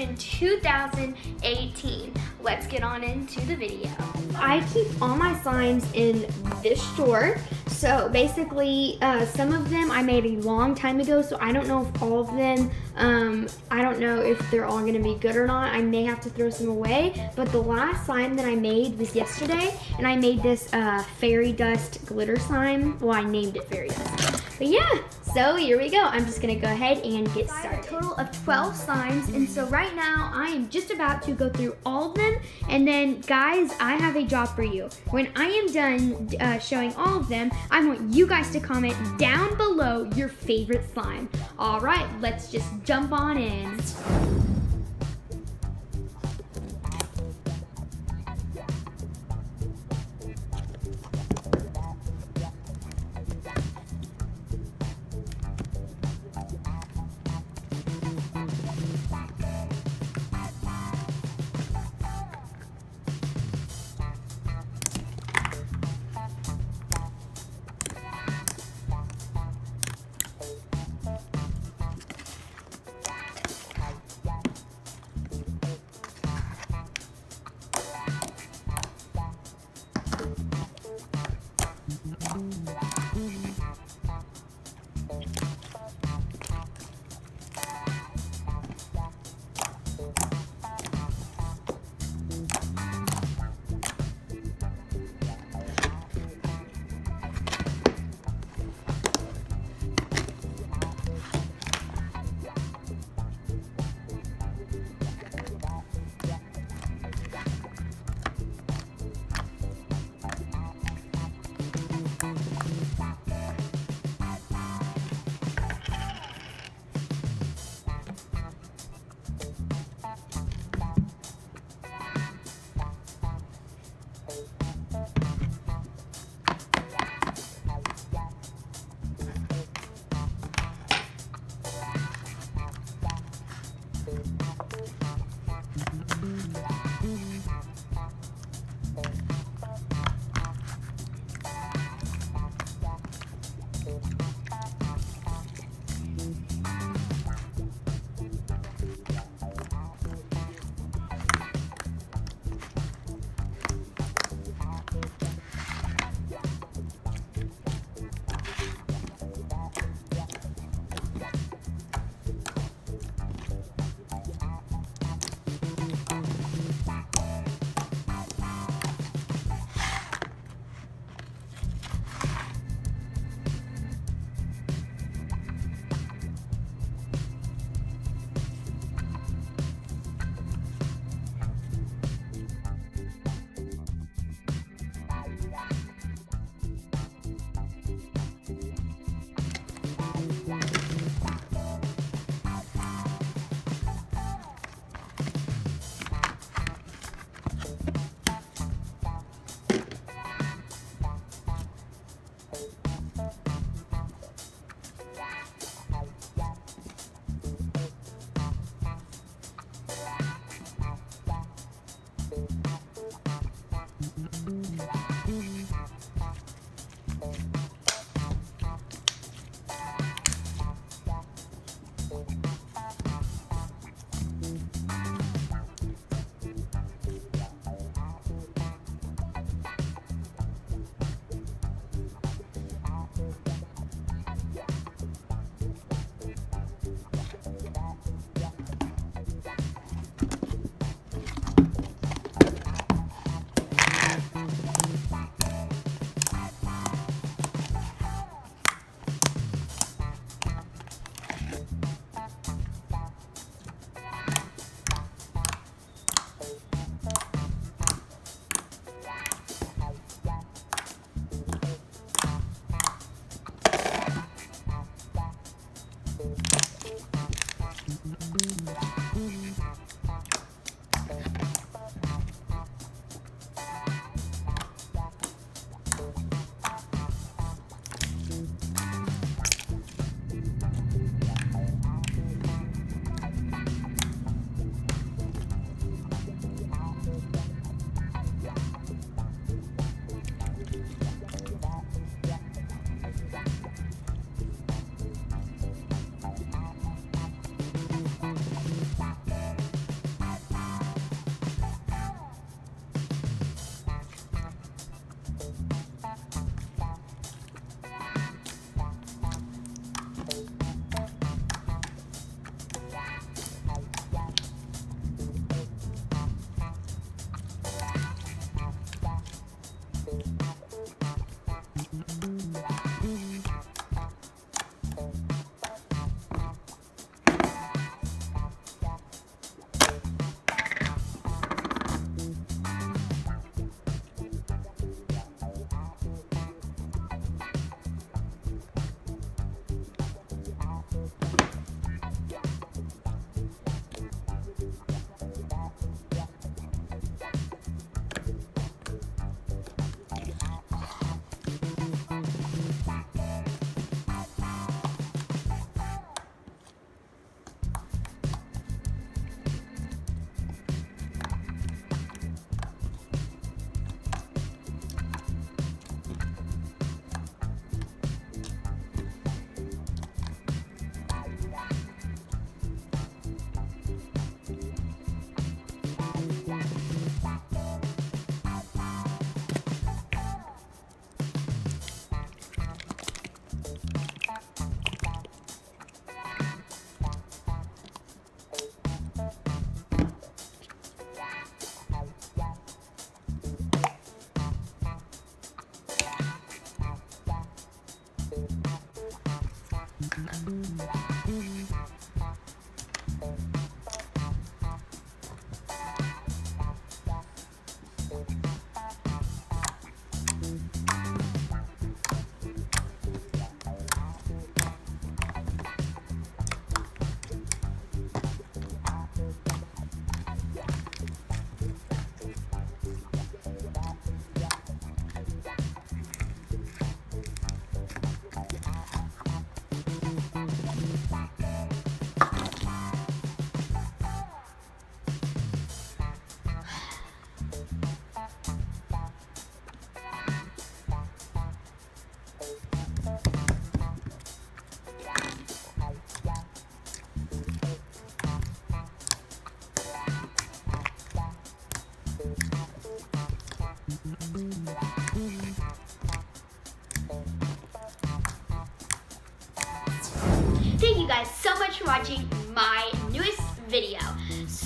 Edition 2018. Let's get on into the video. I keep all my signs in this store. So basically, uh, some of them I made a long time ago, so I don't know if all of them, um, I don't know if they're all gonna be good or not. I may have to throw some away, but the last slime that I made was yesterday, and I made this uh, fairy dust glitter slime. Well, I named it fairy dust. But yeah, so here we go. I'm just gonna go ahead and get started. a total of 12 signs, and so right now I am just about to go through all of them, and then guys, I have a job for you. When I am done uh, showing all of them, I want you guys to comment down below your favorite slime. All right, let's just jump on in.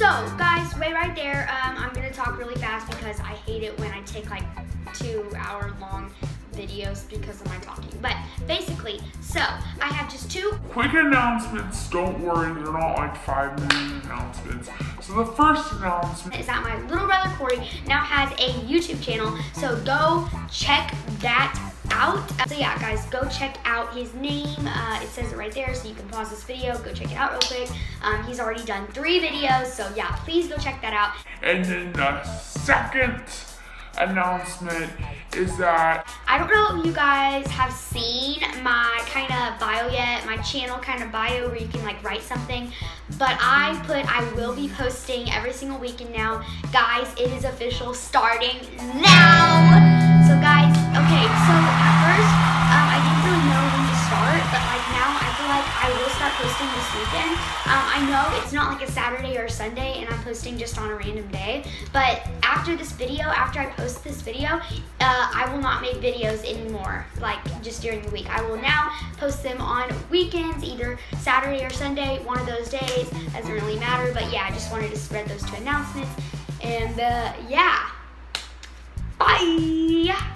So, guys, wait right there. Um, I'm gonna talk really fast because I hate it when I take like two hour long videos because of my talking. But basically, so I have just two quick announcements. Don't worry, they're not like five minute announcements. So the first announcement is that my little brother Corey now has a YouTube channel. So go check that out. So yeah, guys, go check out his name. Uh, it says it right there, so you can pause this video, go check it out real quick. Um, he's already done three videos, so yeah, please go check that out. And then the second announcement is that I don't know if you guys have seen my kind of bio yet, my channel kind of bio where you can like write something, but I put I will be posting every single weekend now. Guys, it is official starting now. So guys, okay, so at first um, I didn't really know when to start, but like now I feel like I will start posting this weekend. Um, I know it's not like a Saturday or a Sunday and I'm posting just on a random day, but after this video, after I post this video, uh, I will not make videos anymore, like just during the week. I will now post them on weekends, either Saturday or Sunday, one of those days, doesn't really matter, but yeah, I just wanted to spread those two announcements, and uh, yeah, bye!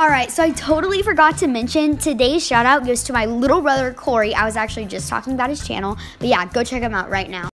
All right, so I totally forgot to mention today's shout out goes to my little brother Corey. I was actually just talking about his channel, but yeah, go check him out right now.